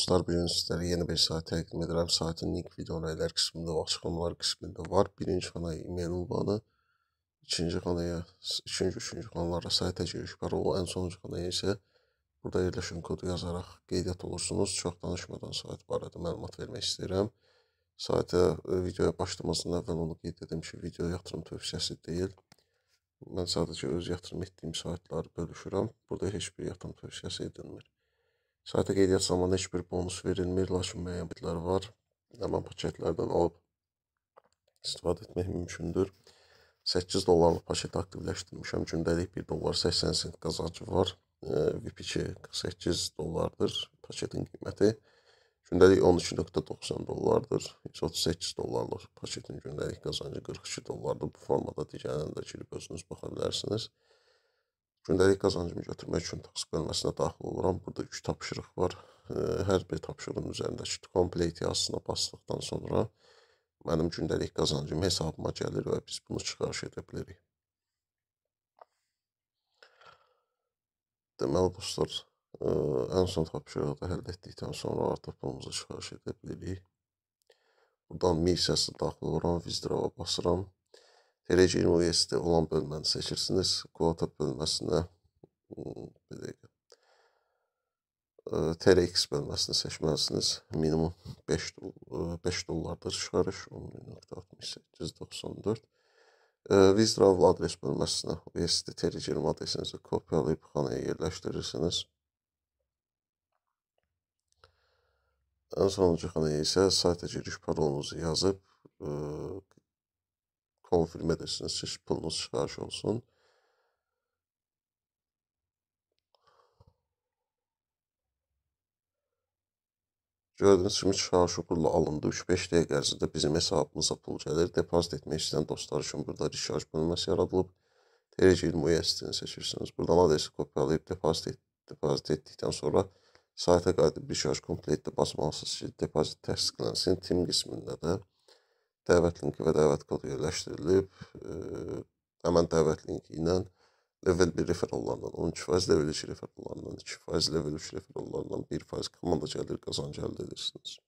Dostlar, bu gün sizlərə yeni bir sayt təqdim edirəm. Saytın link video rəylər qismində və açıqlamalar qismində var. Birinci xanaya e-mail ünvanı, ikinci xanaya, üçüncü, üçüncü xanalara sayta giriş parolu, ən sonuncu xanaya isə burada yerləşən kodu yazaraq qeydiyyat olursunuz. Çox danışmadan sayt barədə məlumat vermək istəyirəm. Sayta e, videoya başlamazdan əvvəl onu qeyd edim ki, video yatırım tövsiyəsi deyil. Mən sadəcə öz yatırım etdiyim saytları bölüşürəm. Burada heç bir yatırım tövsiyəsi edilmir. Sayta qeydiyyat zamanı heç bir bonus verilmir, lakin müəyyən bitlər var. Həmən paketlərdən alıb istifadə etmək mümkündür. 8 dollarlıq paketi aktivləşdirmişəm. Gündəlik 1 dollar 80 sent qazancı var. VIP2 48 dollardır paketin qiyməti. Gündəlik 12.90 dollardır. 138 dollarlıq paketin gündəlik qazancı 42 dollardır. Bu formada digərlərinə də girib özünüz baxa bilərsiniz. Gündəlik qazancımı götürmək üçün task bölməsinə daxil oluram. Burada 3 tapşırıq var. Hər bir tapşırığın üzərindəki complete yazısına basdıqdan sonra mənim gündəlik qazancım hesabıma gəlir və biz bunu çıxarış edə bilərik. Deməli dostlar, ən son tapşırığı da həll etdikdən sonra artıq pulumuzu çıxarış edə bilirik. Buradan mi hissəsi daxil oluram, withdraw-a basıram. TRC University olan bölməni seçirsiniz. Kvota bölməsinə bir dəqiqə. TRX bölməsini seçməlisiniz. Minimum 5 5 dollardır çıxarış 10.6894. Withdraw adres bölməsinə USD TRC adresinizi kopyalayıb xanaya yerləşdirirsiniz. Ən sonuncu xanaya isə sayta giriş parolunuzu yazıb konfirm edirsiniz ki, pulunuz çıxarış olsun. Gördüyünüz kimi çıxarış uğurla alındı. 3-5 dəqiqə ərzində bizim hesabımıza pul gəlir. Depozit etmək istəyən dostlar üçün burada recharge bölməsi yaradılıb. TRC20 USD-ni seçirsiniz. Buradan adresi kopyalayıb depozit, et, depozit etdikdən sonra sayta qayıdıb recharge complete-də basmalısınız ki, depozit təsdiqlənsin. Tim qismində də dəvət linki və dəvət kodu yerləşdirilib. E, həmən dəvət linki ilə level 1 referallarından 12%, level 2 referallarından 2%, level 3 referallarından 1% komanda gəlir qazancı əldə edirsiniz.